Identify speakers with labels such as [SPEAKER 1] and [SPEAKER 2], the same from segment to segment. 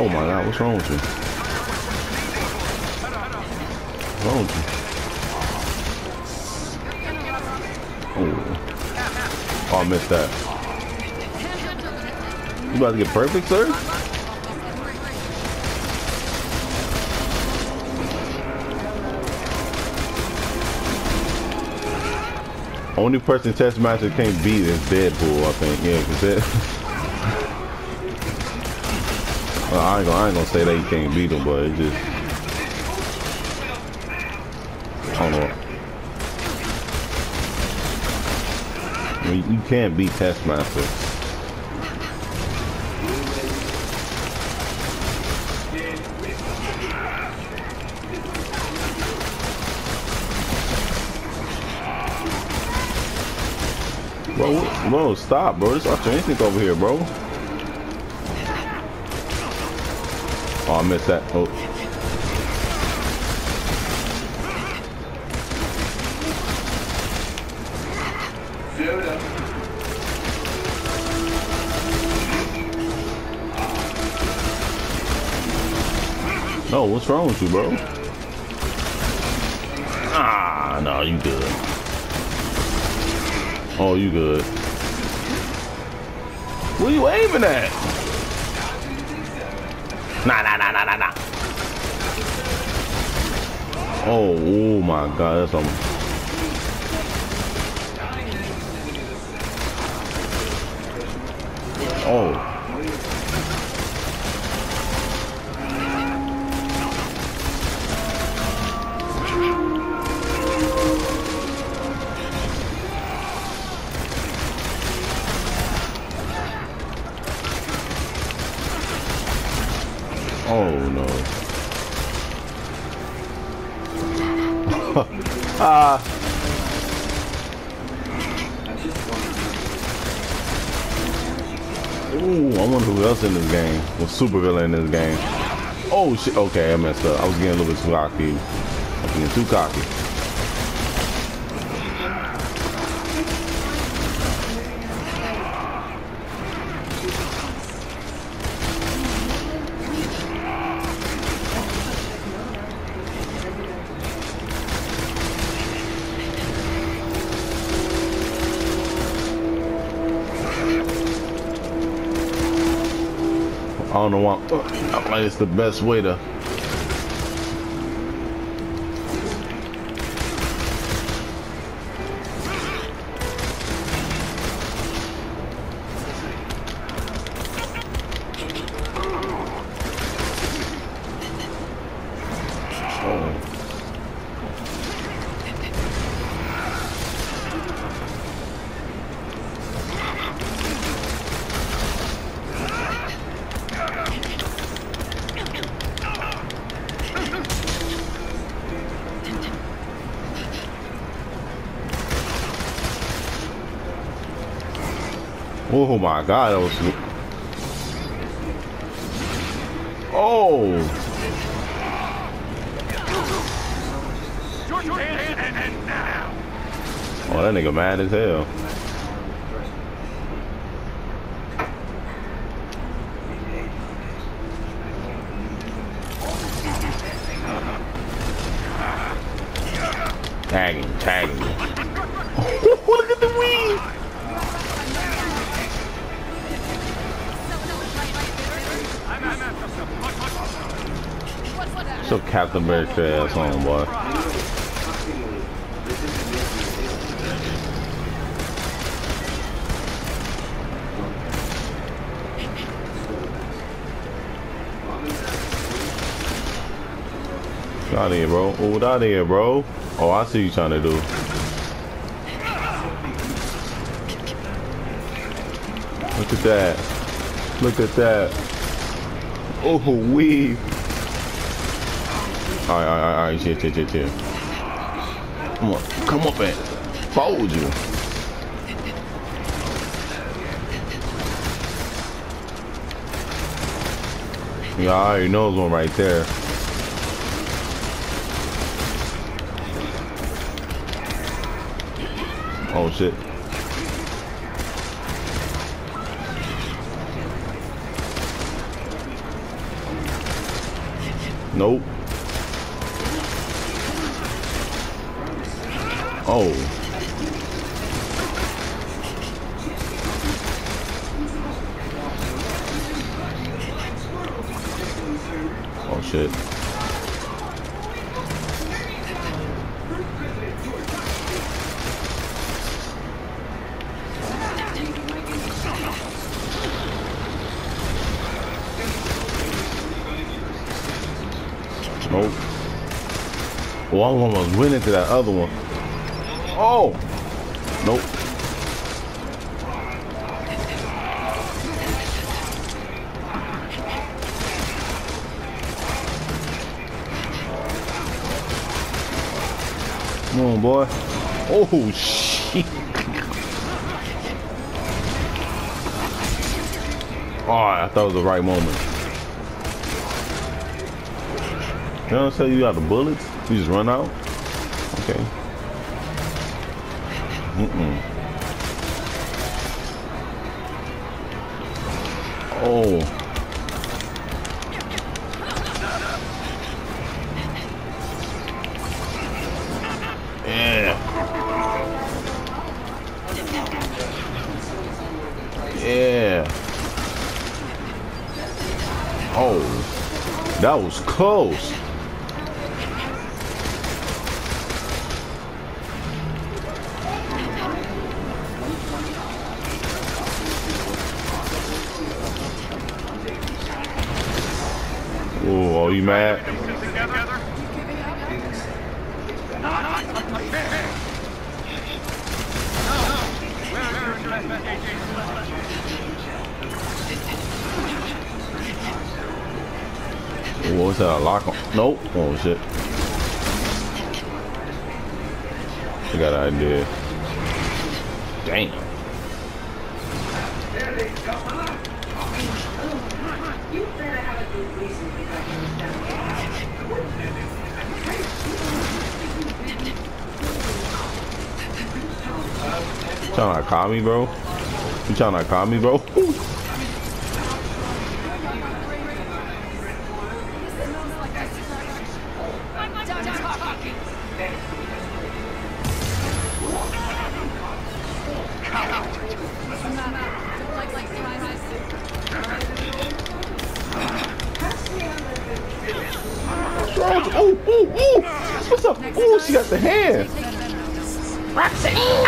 [SPEAKER 1] Oh my god, what's wrong with you? What's wrong with you? Oh. oh, I missed that. You about to get perfect, sir? Only person Taskmaster can't beat is Deadpool, I think. Yeah, cause that. well, I ain't gonna, I ain't gonna say that you can't beat him, but it just. Don't know. I mean, you can't beat Taskmaster. Bro, bro, stop, bro. Archer Instinct over here, bro. Oh, I missed that. Oh. No, what's wrong with you, bro? Ah, no, you good. Oh, you good. What are you aiming at? Nah, nah, nah, nah, nah, nah. Oh, oh my God, that's something. Oh. Oh no. Ah. Ooh, I wonder who else in this game. Was super villain in this game. Oh shit. Okay, I messed up. I was getting a little bit too cocky. I was getting too cocky. Don't know why. I feel like it's the best way to. Oh my god, that was. Oh! Oh, that nigga mad as hell. So Captain America ass on, boy. Get out of here, bro. Oh, out of here, bro. Oh, I see you trying to do. Look at that. Look at that. Oh, we. Alright, alright, alright, shit, shit, shit, shit. Come on, come up and fold you. Yeah, I already know one right there. Oh shit. Nope. Oh. Oh shit. Nope. Well, I almost went into that other one. Nope. Come on, boy. Oh, shit. Oh, I thought it was the right moment. You know what I'm saying? You got the bullets? You just run out? Okay. Mm-mm. Oh. Yeah. Yeah. Oh. That was close. Mad? Oh, what's that? A lock on? Nope. Oh shit. I got an idea. Damn. Trying to call me, bro? You trying to call me, bro? Oh, oh, oh! What's up? Oh, she got the hand. Roxanne.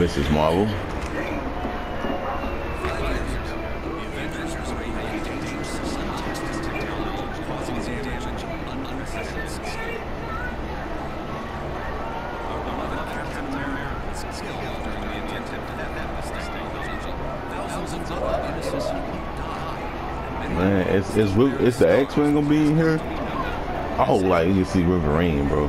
[SPEAKER 1] Mrs. Marvel. Man, it's Wi- the X-Wing gonna be in here. Oh, like you see Wolverine, bro.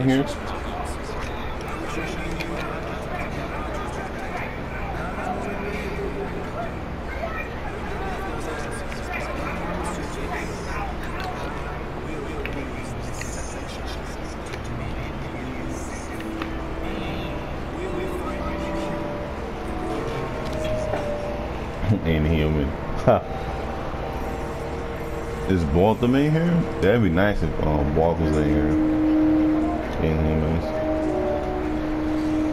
[SPEAKER 1] on here. Inhuman. Ha. Is Waltham in here? That'd be nice if um, in here.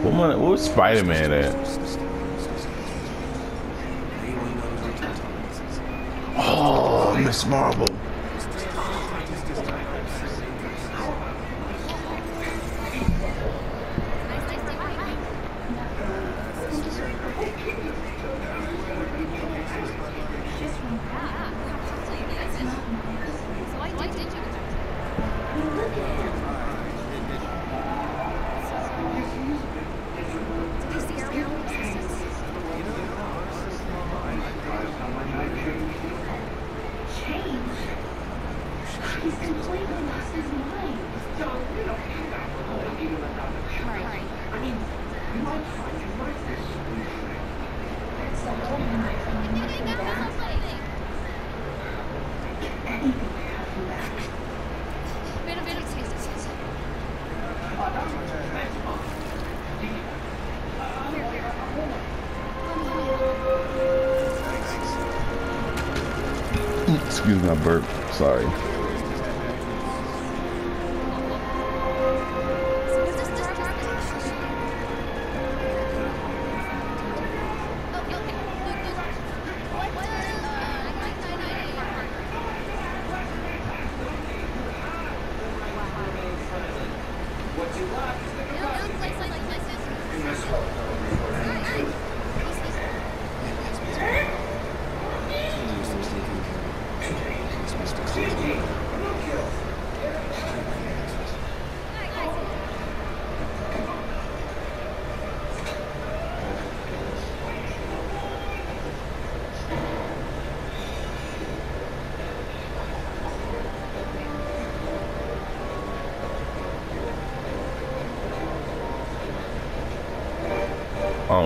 [SPEAKER 1] What my, where's Spider-Man at? Oh, Miss Marvel. Burp. Sorry.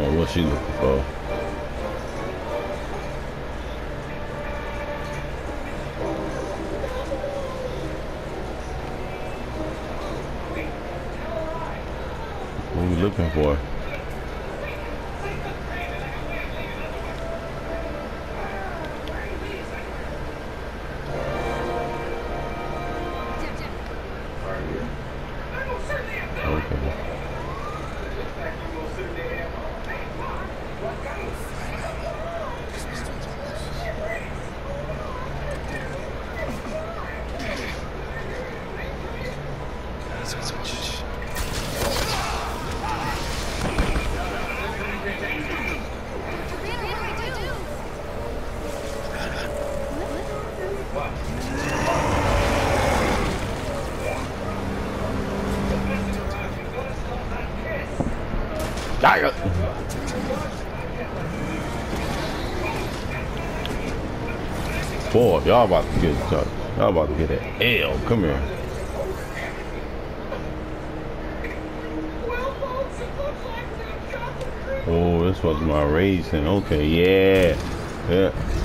[SPEAKER 1] Know what she looking for. What are you looking for? It. Boy, y'all about to get y'all, y'all about to get that L. Come here. Oh, this was my racing. Okay, yeah. Yeah.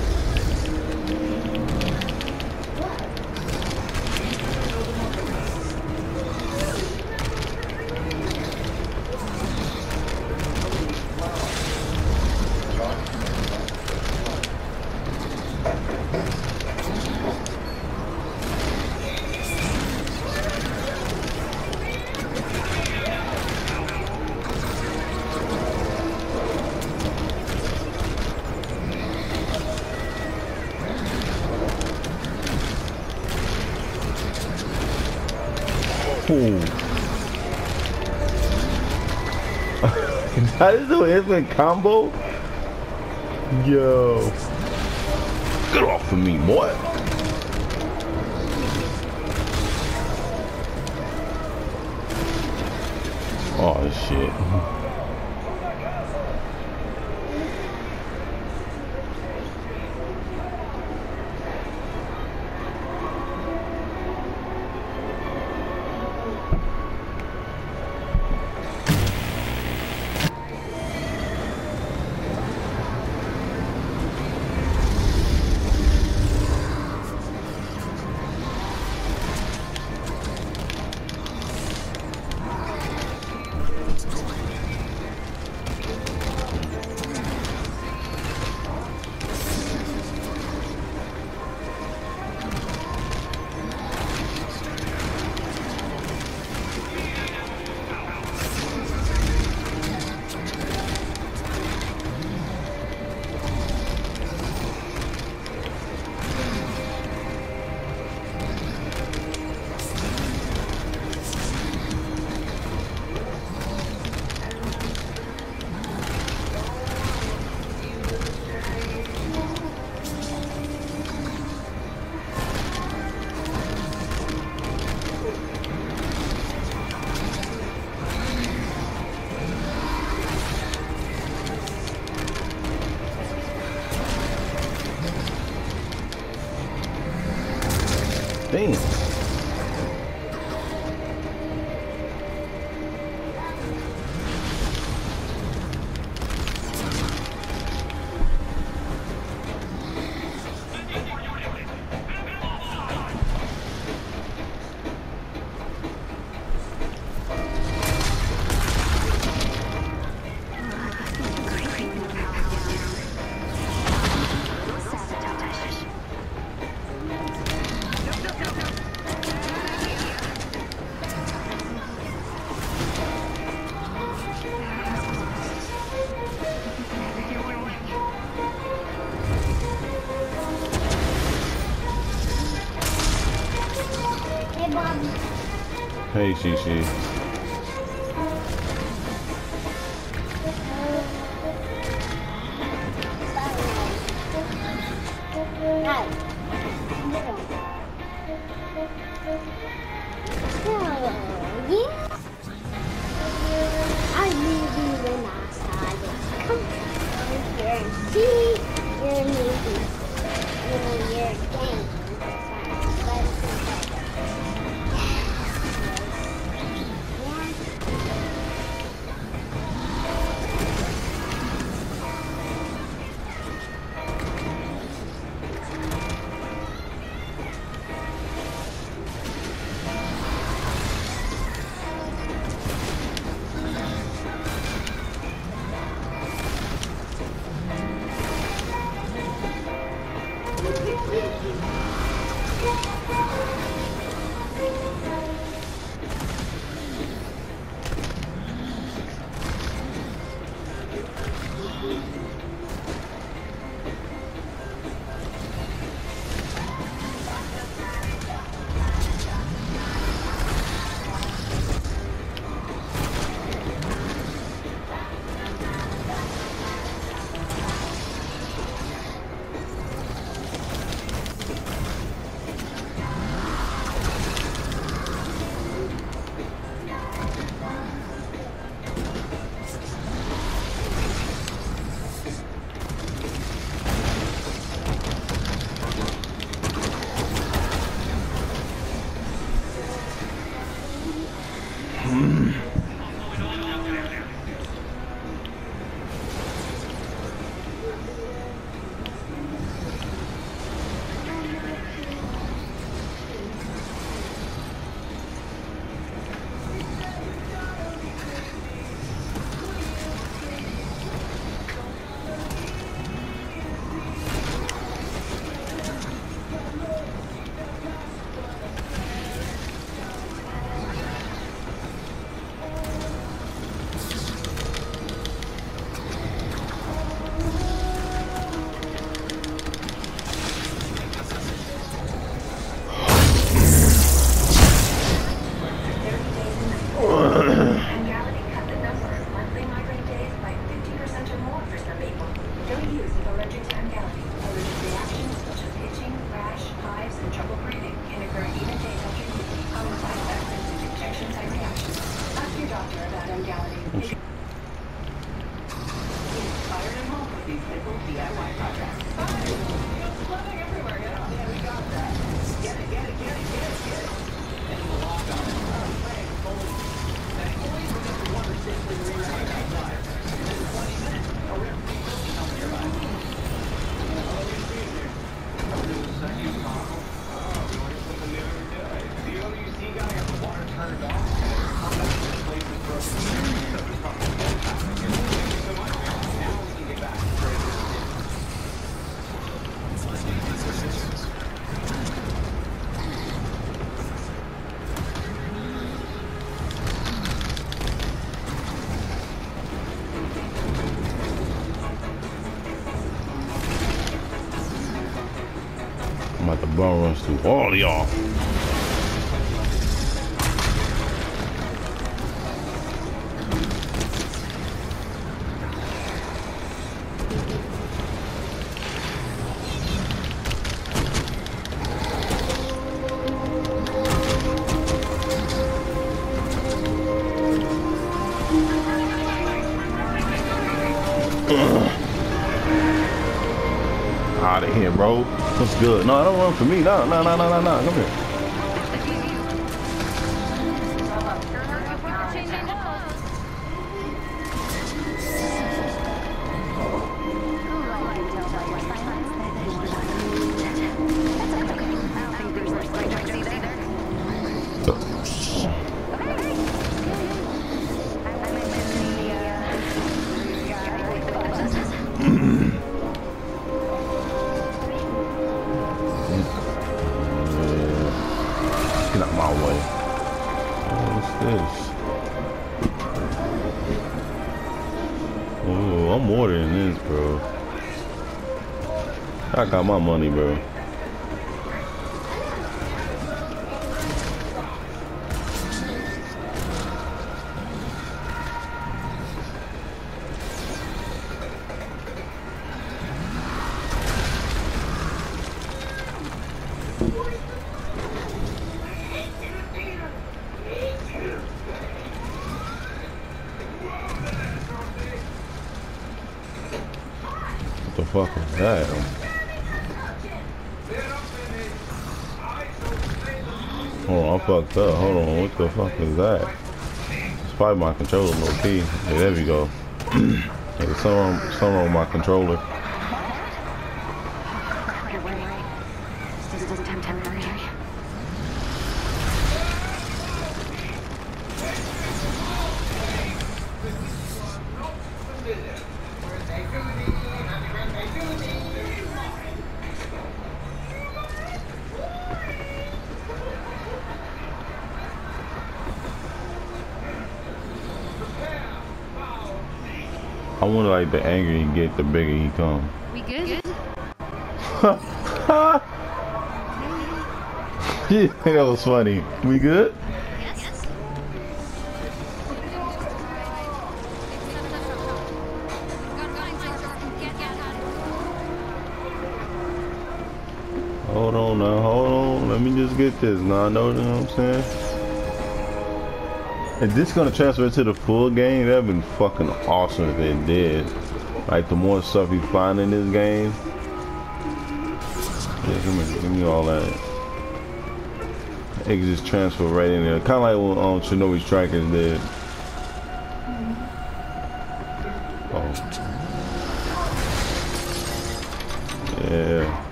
[SPEAKER 1] That is the instant combo? Yo. Get off of me, boy. Damn.
[SPEAKER 2] Hey,
[SPEAKER 1] Shishi.
[SPEAKER 2] I really when I started. Come over here and see your
[SPEAKER 1] About to all y'all. What's I don't run for me. No, no, no, no, no, no. Come here. I got my money, bro. What the fuck was that? Hold on, I fucked up. Hold on, what the fuck is that? It's probably my controller, low key. There we go. Wrong, something wrong with my controller. I wonder like the angrier he get, the bigger he come.
[SPEAKER 3] We good?
[SPEAKER 1] that was funny. We good?
[SPEAKER 3] Yes.
[SPEAKER 1] Hold on now, hold on. Let me just get this. Now I know, you know what I'm saying? If this gonna transfer to the full game, that'd been fucking awesome if it did. Like the more stuff you find in this game. Yeah, give me, give me all that. It can just transfer right in there. Kinda like what um, Shinobi Strikers did.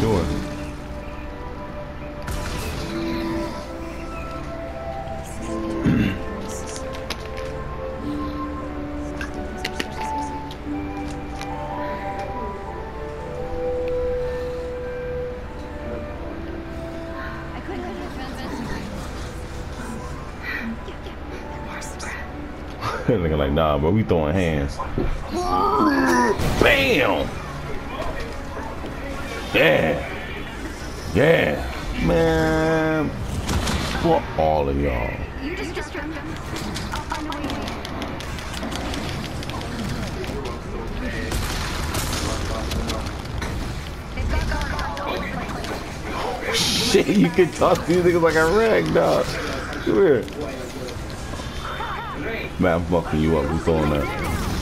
[SPEAKER 1] Sure. Looking like, nah, but we throwing hands. Bam! Yeah. Yeah, man. For all of y'all. Shit, you can talk to these niggas like a rag, dog. Come here. Man, I'm fucking you up. We throwing that.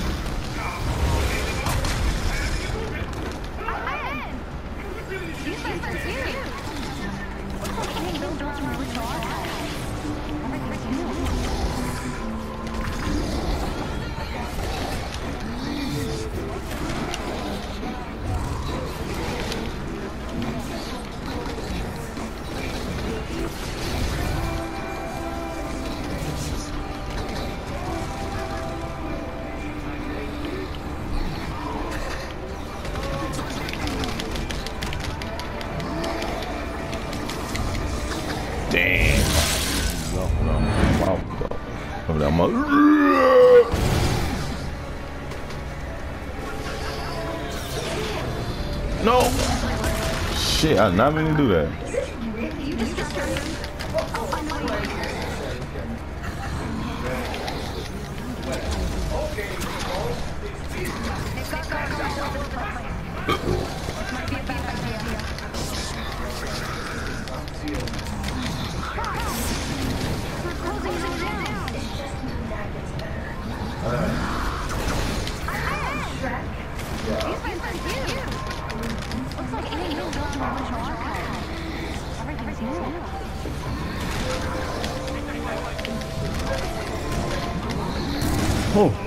[SPEAKER 1] Not mean to do that.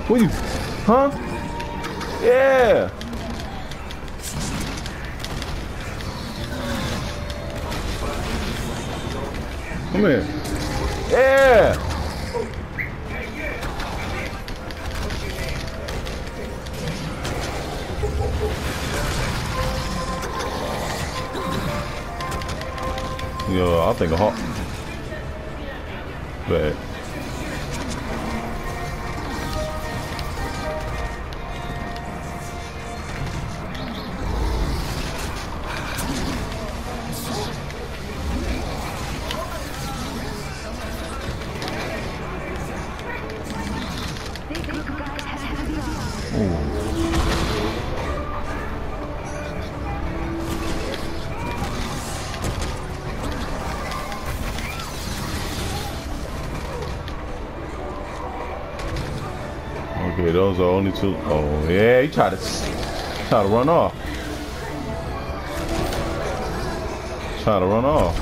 [SPEAKER 1] What you? Huh? Yeah. Come here. Yeah. Yo, I'll take a hot. Okay, those are only two. Oh yeah, he tried to try to run off. Try to run off.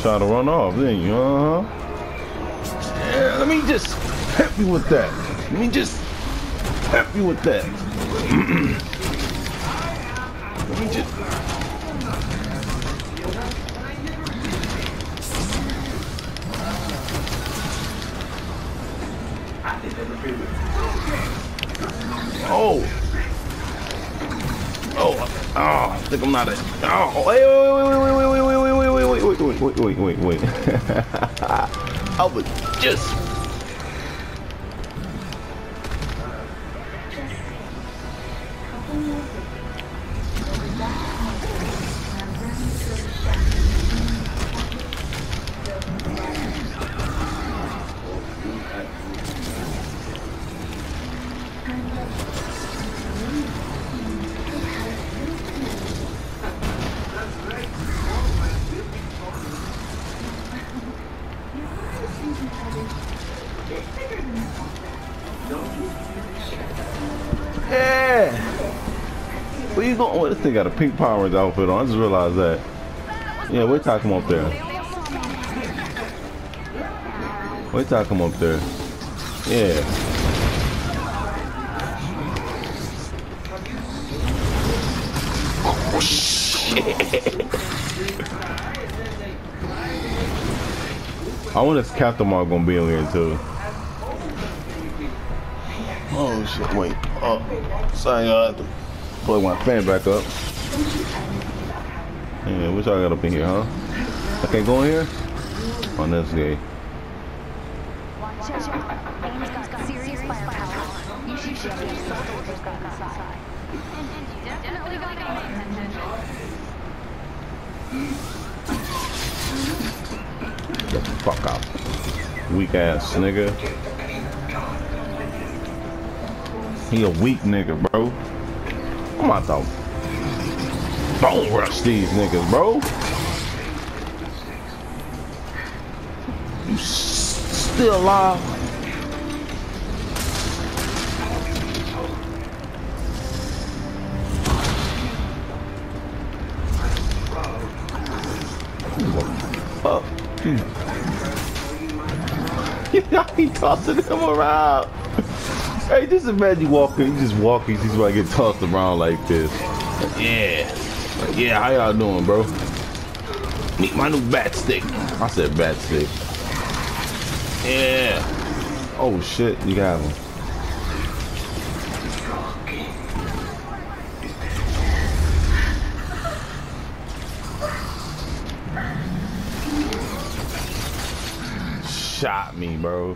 [SPEAKER 1] Try to run off, didn't you? Uh huh. Yeah, let me just help you with that. Let me just help you with that. let me just. Oh. Oh. Oh. I think I'm not it. Oh. Wait, wait, wait, wait, wait, wait, wait, wait, wait, wait, wait, wait, wait. I was just. Thing got a pink Power Rangers outfit on. I just realized that. Yeah, wait till I come up there. Wait till I come up there. Yeah. Oh, shit. I wonder if Captain Mark gonna be in here too. Oh shit! Wait. Oh, sorry, I have to plug my fan back up. Yeah, what y'all got up in here, huh? I can't go in here. Oh, On this
[SPEAKER 3] got my attention.
[SPEAKER 1] Get the fuck out. Weak ass nigga. He a weak nigga, bro. I'm about to bone rush these niggas, bro. You still alive? Fuck. he tossing him around. Hey, just imagine walking, you just walking, he's about to get tossed around like this. Yeah. Like, yeah, how y'all doing, bro? Meet my new bat stick. I said bat stick. Yeah. Oh shit, you got him. Shot me, bro.